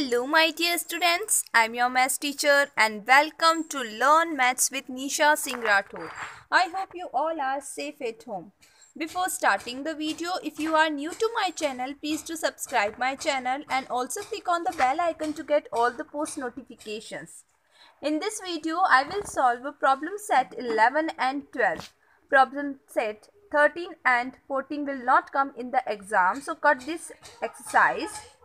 Hello, my dear students. I'm your maths teacher and welcome to Learn Maths with Nisha Singh Rathod. I hope you all are safe at home. Before starting the video, if you are new to my channel, please do subscribe my channel and also click on the bell icon to get all the post notifications. In this video, I will solve a problem set 11 and 12. Problem set 13 and 14 will not come in the exam. So cut this exercise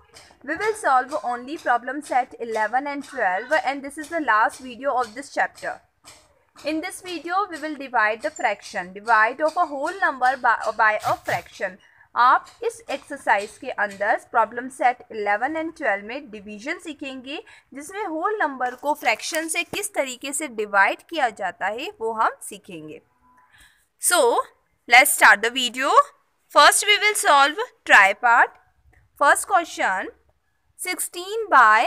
we will solve only problem set 11 and 12 and this is the last video of this chapter. In this video, we will divide the fraction. Divide of a whole number by, by a fraction. आप इस exercise के अंदर problem set 11 and 12 में division सीखेंगे जिसमें whole number को fraction से किस तरीके से डिवाइड किया जाता है वो हम सीखेंगे so let's start the video first we will solve try part first question 16 by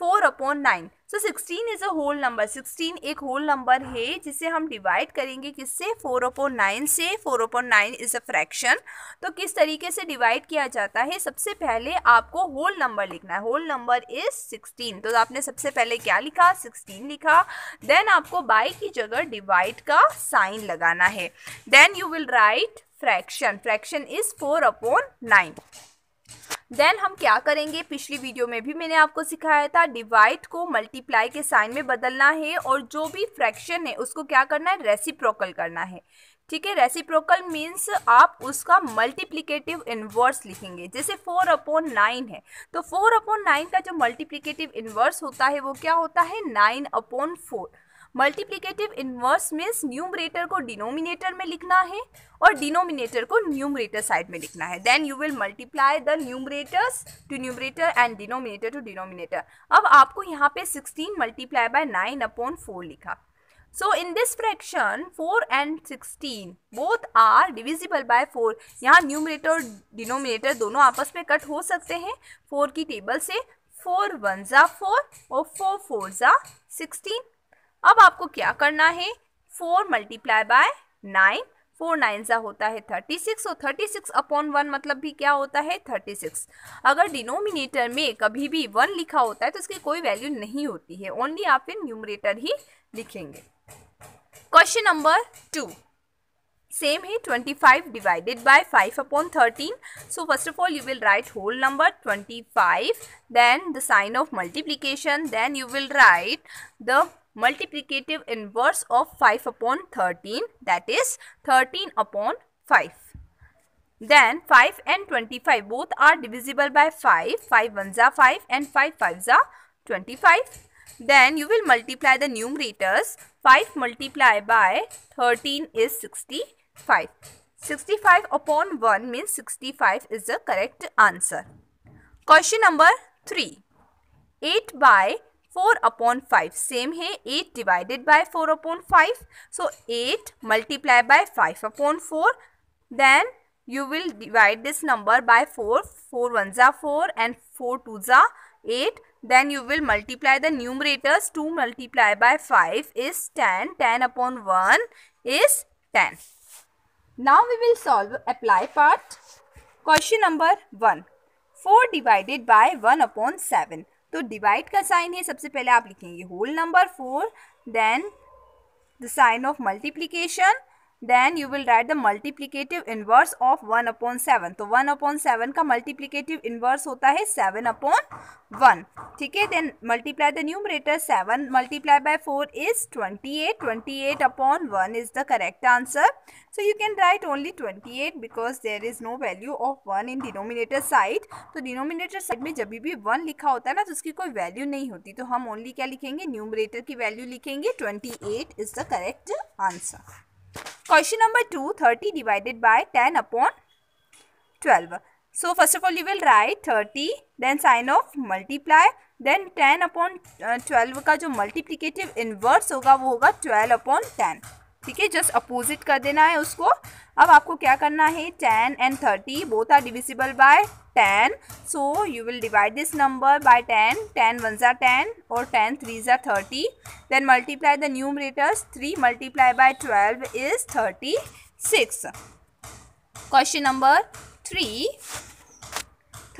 4 upon nine so 16 is a whole number 16 एक होल नंबर है, जिसे हम डिवाइड करेंगे किससे? फोर अपॉन नाइन से. Four upon nine is a fraction तो किस तरीके से डिवाइड किया जाता है? सबसे पहले आपको होल नंबर लिखना है। होल नंबर इज़ 16 तो आपने सबसे पहले क्या लिखा? 16 लिखा। देन आपको बाई की जगह डिवाइड का साइन लगाना है। Then you will write fraction fraction is four upon nine then हम क्या करेंगे? पिछली वीडियो में भी मैंने आपको सिखाया था डिवाइड को मल्टीप्लाई के साइन में बदलना है और जो भी फ्रैक्शन है, उसको क्या करना है? रेसिप्रोकल करना है। ठीक है? रेसिप्रोकल मीन्स आप उसका मल्टीप्लीकेटिव इन्वर्स लिखेंगे। जैसे फोर अपॉन नाइन है। तो फोर अपॉन नाइन का जो मल्टीप्लीकेटिव इन्वर्स होता है, वो क्या होता है? Nine upon four multiplicative inverse means numerator को डिनोमिनेटर में लिखना है और डिनोमिनेटर को न्यूमरेटर साइड में लिखना है। Then you will multiply the numerators to numerator and denominator to denominator अब आपको यहाँ पे 16 मल्टीप्लाई बाय 9 अपॉन 4 लिखा। So in this fraction 4 and 16 both are divisible by 4 यहाँ न्यूमरेटर और डिनोमिनेटर दोनों आपस में कट हो सकते हैं। 4 की टेबल से 4 वन ज़ा फोर और 4 फोर ज़ा सिक्सटीन अब आपको क्या करना है? Four multiply by nine. Four nine सा होता है थर्टी सिक्स, और थर्टी सिक्स अपॉन वन मतलब भी क्या होता है? Thirty six. अगर डिनोमिनेटर में कभी भी वन लिखा होता है तो उसकी कोई वैल्यू नहीं होती है। ओनली आप फिर न्यूमरेटर ही लिखेंगे। Question number two. सेम है 25 divided by 5 upon 13 so first of all you will write whole number 25 then the sign of multiplication, then you will write the multiplicative inverse of 5 upon 13 that is 13 upon 5. Then 5 and 25 both are divisible by 5. 5 ones are 5 and 5 fives are 25. Then you will multiply the numerators. 5 multiplied by 13 is 65. 65 upon 1 means 65 is the correct answer. Question number 3. 8 by 4 upon 5 same here 8 divided by 4 upon 5 so 8 multiplied by 5 upon 4 then you will divide this number by 4 4 ones are 4 and 4 twos are 8 then you will multiply the numerators. 2 multiplied by 5 is 10 10 upon 1 is 10 now we will solve apply part. Question number 1 4 divided by 1 upon 7 तो divide का sign है, सबसे पहले आप लिखेंगे whole number four then the sign of multiplication then you will write the multiplicative inverse of one upon seven तो one upon seven का multiplicative inverse होता है सेवन अपॉन वन ठीक है? Then multiply the numerator seven multiply by four is twenty eight twenty eight upon one is the correct answer so you can write only 28 because there is no value of 1 in denominator side. तो denominator side में जब भी 1 लिखा होता है ना तो उसकी कोई वैल्यू नहीं होती। तो हम ओनली क्या लिखेंगे? न्यूमरेटर की वैल्यू लिखेंगे। 28 is the correct answer Question number 2, 30 divided by 10 upon 12. So first of all you will write 30 then sign of multiply then 10 upon uh, 12 का जो multiplicative inverse होगा वो होगा 12 upon 10. ठीक है जस्ट अपोजिट कर देना है उसको। अब आपको क्या करना है? Ten and thirty both are divisible by ten so you will divide this number by ten ten one ज़ा टेन और टेन थ्री ज़ा thirty then multiply the numerators three multiply by twelve is thirty six question number three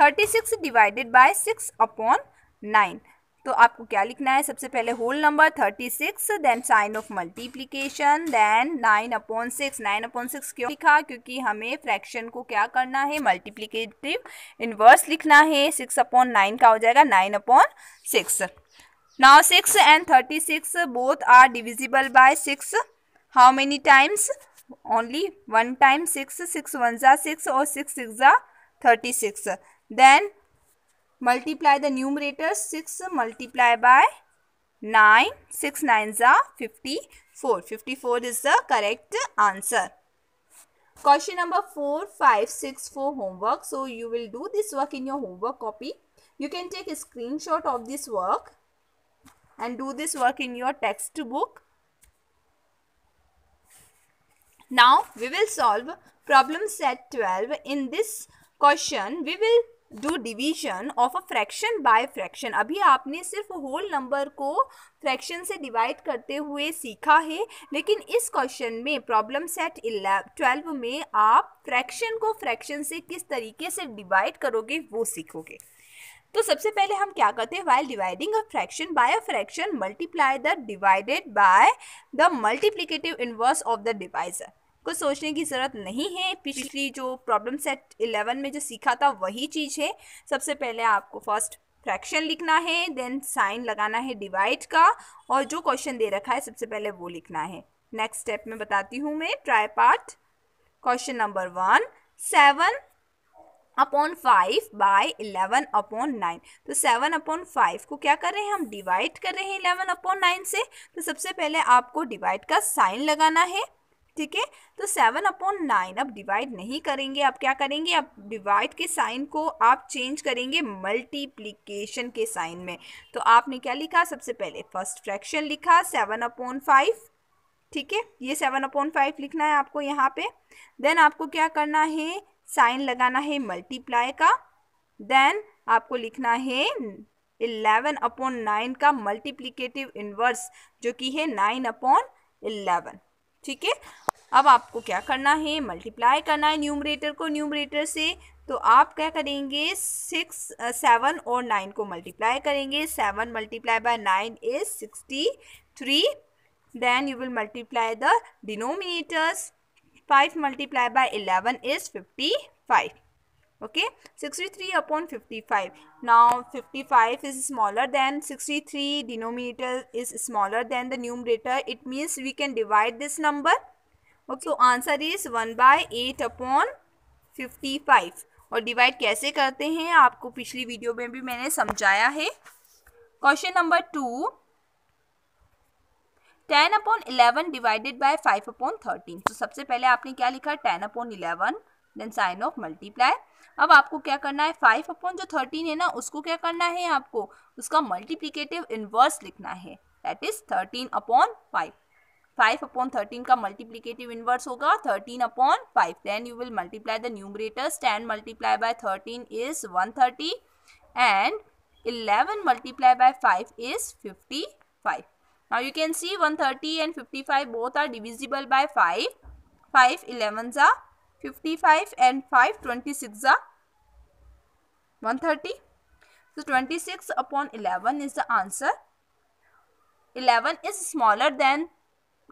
thirty six divided by six upon nine तो आपको क्या लिखना है? सबसे पहले whole number thirty six then sign of multiplication then nine upon six nine upon six क्यों लिखा? क्योंकि हमें फ्रैक्शन को क्या करना है? मल्टीप्लीकेटिव इनवर्स लिखना है। सिक्स अपॉन नाइन का हो जाएगा? Nine upon six now six and thirty six both are divisible by six how many times only one time six six one ज़ा सिक्स और सिक्स सिक्स ज़ा thirty six then multiply the numerator 6 multiply by 9 6 9s are 54 54 is the correct answer. Question number 4 5 6 4 homework. So you will do this work in your homework copy. You can take a screenshot of this work and do this work in your textbook. Now we will solve problem set 12 in this question. We will do division of a fraction by fraction अभी आपने सिर्फ़ whole number को fraction से divide करते हुए सीखा है, लेकिन इस क्वेश्चन में प्रॉब्लम सेट ट्वेल्व में आप फ्रैक्शन को फ्रैक्शन से किस तरीके से डिवाइड करोगे वो सीखोगे। तो सबसे पहले हम क्या करते हैं? While dividing a fraction by a fraction multiply the divided by the multiplicative inverse of the divisor कुछ सोचने की ज़रूरत नहीं है। पिछली जो प्रॉब्लम सेट इलेवन में जो सीखा था वही चीज़ है। सबसे पहले आपको फ़र्स्ट फ्रैक्शन लिखना है देन साइन लगाना है डिवाइड का और जो क्वेश्चन दे रखा है सबसे पहले वो लिखना है। नेक्स्ट स्टेप में बताती हूँ मैं try part question number one seven upon five by eleven upon nine तो सेवन अपॉन फाइव को क्या कर रहे हैं हम? डिवाइड कर रहे हैं इलेवन अपॉन नाइन से। तो सबसे पहले आपको डिवाइड का साइन लगाना है। ठीक है? तो सेवन अपॉन नाइन अब डिवाइड नहीं करेंगे अब क्या करेंगे? अब डिवाइड के साइन को आप चेंज करेंगे मल्टीप्लीकेशन के साइन में। तो आपने क्या लिखा? सबसे पहले फ़र्स्ट फ्रैक्शन लिखा सेवन अपॉन फाइव ठीक है? ये सेवन अपॉन फाइव लिखना है आपको यहाँ पे। देन आपको क्या करना है? साइन लगाना है मल्टीप्लाई का। देन आपको लिखना है इलेवन अपॉन नाइन का मल्टीप्लीकेटिव इनवर्स जो कि है नाइन अपॉन इलेवन ठीक है? अब आपको क्या करना है? मल्टीप्लाई करना है न्यूमरेटर को न्यूमरेटर से। तो आप क्या करेंगे? सिक्स सेवन और नाइन को मल्टीप्लाई करेंगे। Seven multiply by nine is sixty three then you will multiply the denominators five multiply by eleven is fifty five okay? 63 upon 55 now 55 is smaller than 63 denominator is smaller than the numerator. It means we can divide this number. Okay, so answer is 1 by 8 upon 55 और divide कैसे करते हैं, आपको पिछली video में भी मैंने समझाया है। Question number two ten upon eleven divided by five upon thirteen तो सबसे पहले आपने क्या लिखा? Ten upon eleven then sign of multiply अब आपको क्या करना है? फाइव अपॉन जो थर्टीन है ना, उसको क्या करना है आपको? उसका मल्टीप्लीकेटिव इनवर्स लिखना है। That is thirteen upon five five upon thirteen का मल्टीप्लीकेटिव इनवर्स होगा thirteen upon five then you will multiply the numerators ten multiply by thirteen is one thirty and eleven multiply by five is fifty five now you can see 130 and 55 both are divisible by 5 5 11s are 55 and 5 26 are 130 so 26 upon 11 is the answer. 11 is smaller than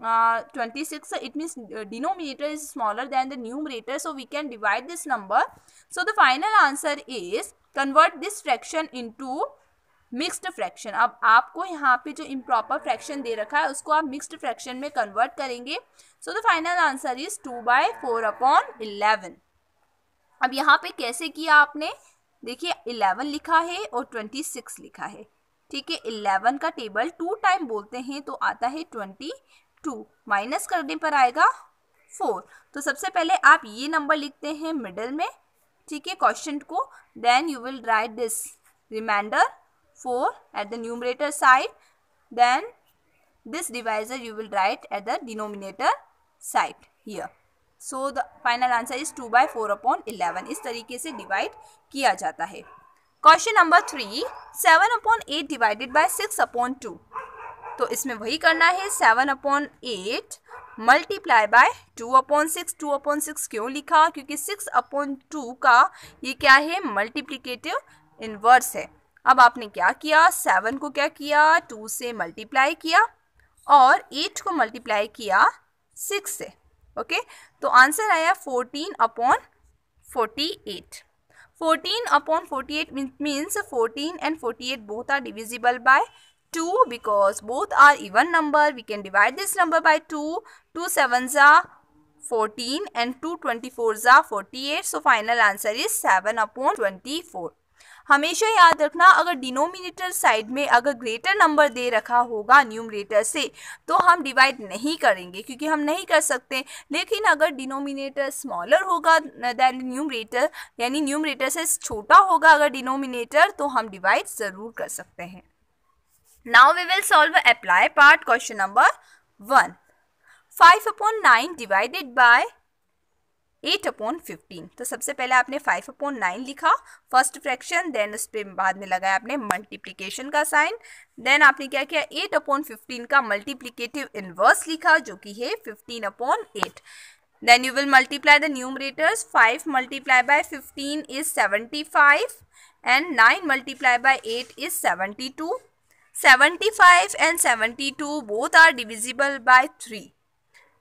uh, 26 it means uh, denominator is smaller than the numerator so we can divide this number. So the final answer is convert this fraction into mixed fraction अब आपको यहाँ पे जो improper fraction दे रखा है उसको आप मिक्स्ड फ्रैक्शन में कन्वर्ट करेंगे। So the final answer is two by four upon eleven अब यहाँ पे कैसे किया आपने? देखिए इलेवन लिखा है और ट्वेंटी सिक्स लिखा है। ठीक है इलेवन का टेबल टू टाइम बोलते हैं तो आता है ट्वेंटी टू माइनस करने पर आएगा फोर। तो सबसे पहले आप ये नंबर लिखते हैं मिडल में, ठीक है, क्वेश्चन को। Then you will write this remainder 4 at the numerator side. Then this divisor you will write at the denominator side here. So, the final answer is 2 by 4 upon 11 इस तरीके से divide किया जाता है। Question number three seven upon eight divided by six upon two तो इसमें वही करना है seven upon eight multiply by two upon six two upon six क्यों लिखा? क्योंकि सिक्स अपॉन टू का ये क्या है? मल्टीप्लीकेटिव इनवर्स है। अब आपने क्या किया? सेवन को क्या किया? टू से मल्टीप्लाई किया और एट को मल्टीप्लाई किया सिक्स से। ओके? तो आंसर आया fourteen upon forty eight fourteen upon forty eight means fourteen and forty eight both are divisible by 2 because both are even number. We can divide this number by 2 2 sevens are 14 and 2 24s are 48 so, final answer is 7 upon 24 हमेशा याद रखना, अगर denominator side में अगर greater number दे रखा होगा numerator से तो हम डिवाइड नहीं करेंगे, क्योंकि हम नहीं कर सकते। लेकिन अगर डिनोमिनेटर स्मॉलर होगा दैन न्यूमरेटर यानी न्यूमरेटर से छोटा होगा अगर डिनोमिनेटर तो हम डिवाइड ज़रूर कर सकते हैं। Now we will solve apply part, question number one. Five upon nine divided by eight upon fifteen तो सबसे पहले आपने फाइव अपॉन नाइन लिखा फ़र्स्ट फ्रैक्शन देन उस पर बाद में लगाया आपने मल्टीप्लीकेशन का साइन देन आपने क्या किया? एट अपॉन फिफ्टीन का मल्टीप्लीकेटिव इनवर्स लिखा, जो कि है fifteen upon eight then you will multiply the numerators five multiply by fifteen is seventy five and nine multiply by eight is seventy two 75 and 72 both are divisible by 3.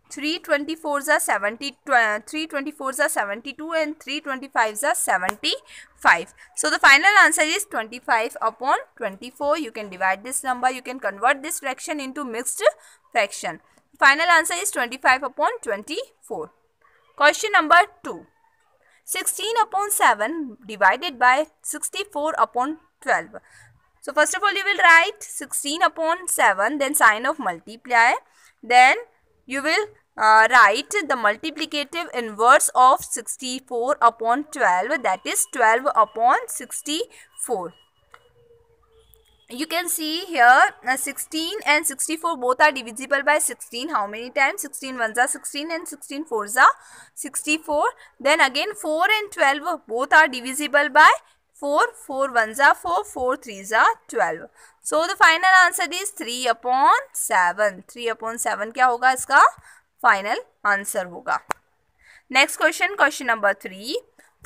3 24s are 70, uh, 3 24s are 72 and 3 25s are 75. So the final answer is 25 upon 24. You can divide this number. You can convert this fraction into mixed fraction. Final answer is 25 upon 24. Question number 2. 16 upon 7 divided by 64 upon 12. So first of all you will write 16 upon 7 then sign of multiply. Then you will uh, write the multiplicative inverse of 64 upon 12 that is 12 upon 64. You can see here uh, 16 and 64 both are divisible by 16. How many times? 16 ones are 16 and 16 fours are 64. Then again 4 and 12 both are divisible by 4, 4 ones are 4, 4 threes are 12. So the final answer is 3 upon 7. 3 upon 7 क्या होगा इसका final answer होगा. Next question, question number 3.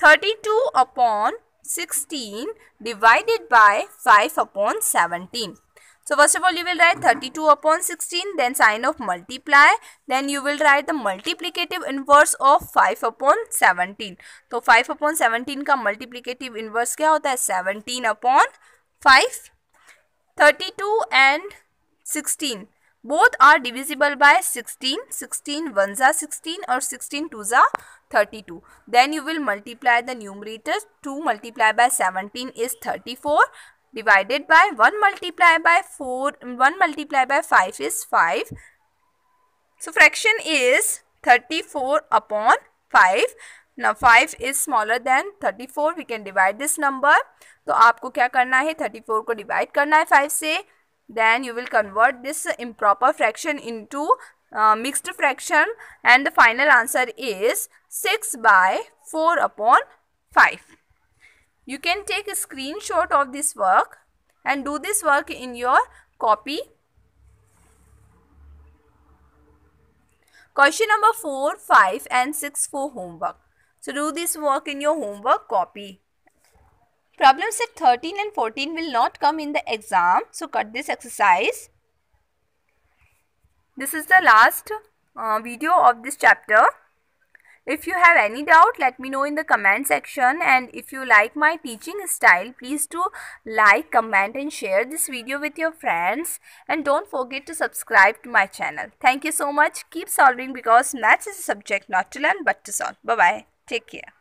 32 upon 16 divided by 5 upon 17. So first of all you will write 32 upon 16 then sign of multiply then you will write the multiplicative inverse of 5 upon 17. तो 5 upon 17 का multiplicative inverse क्या होता है 17 upon 5 32 and 16 both are divisible by 16 16 ones are 16 or 16 twos are 32 then you will multiply the numerators 2 multiplied by 17 is 34 divided by 1 multiplied by 4 1 multiplied by 5 is 5 so fraction is 34 upon 5 now 5 is smaller than 34 we can divide this number तो आपको क्या करना है 34 को divide करना है 5 से then you will convert this improper fraction into uh, mixed fraction and the final answer is 6 by 4 upon 5 you can take a screenshot of this work and do this work in your copy. Question number 4, 5 and 6 for homework. So do this work in your homework copy. Problem set 13 and 14 will not come in the exam. So cut this exercise. This is the last uh, video of this chapter. If you have any doubt, let me know in the comment section and if you like my teaching style, please do like, comment and share this video with your friends and don't forget to subscribe to my channel. Thank you so much. Keep solving because maths is a subject not to learn but to solve. Bye-bye. Take care.